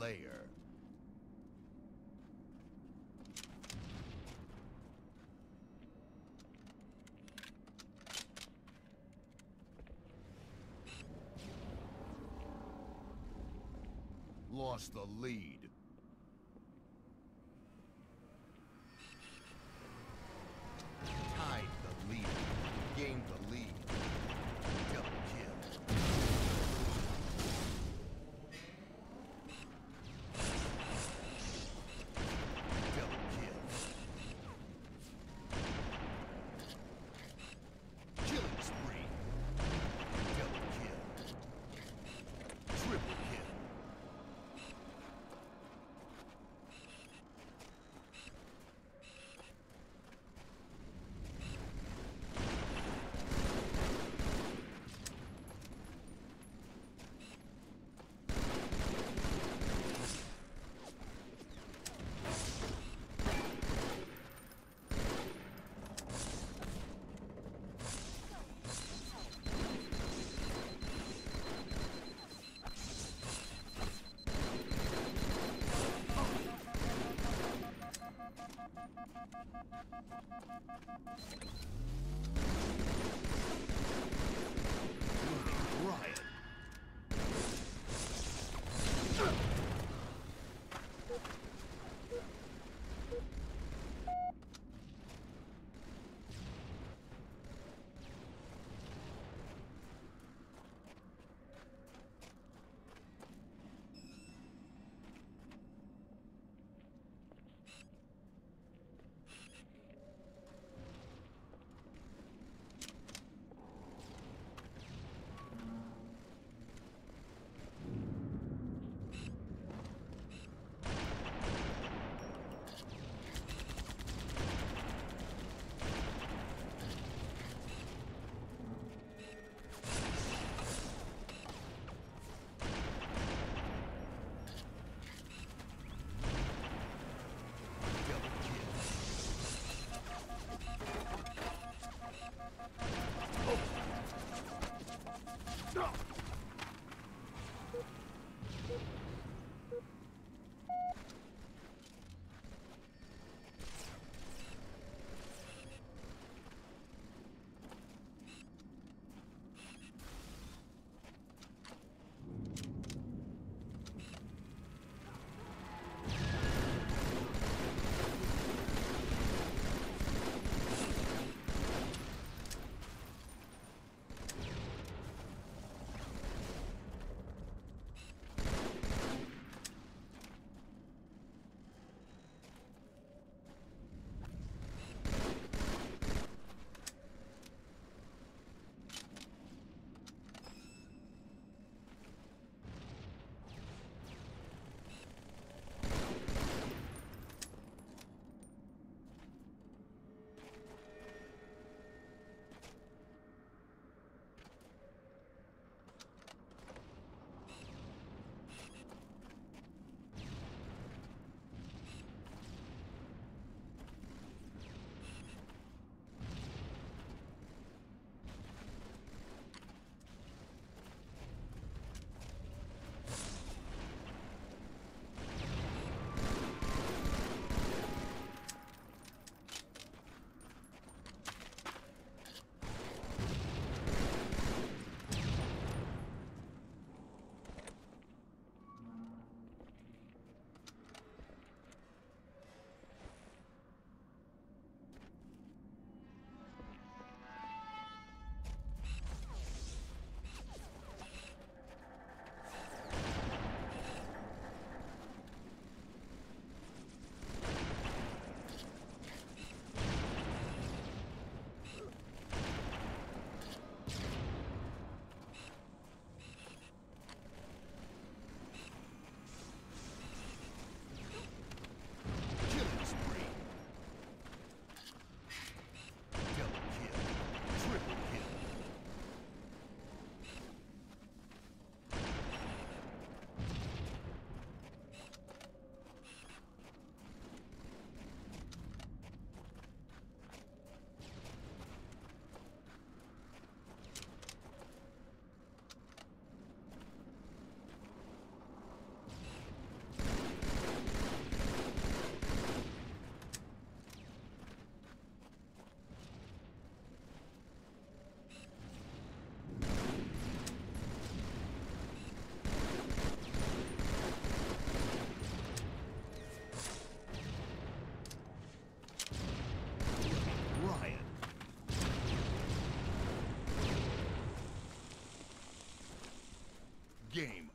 lair. Lost the lead. Thank you. game.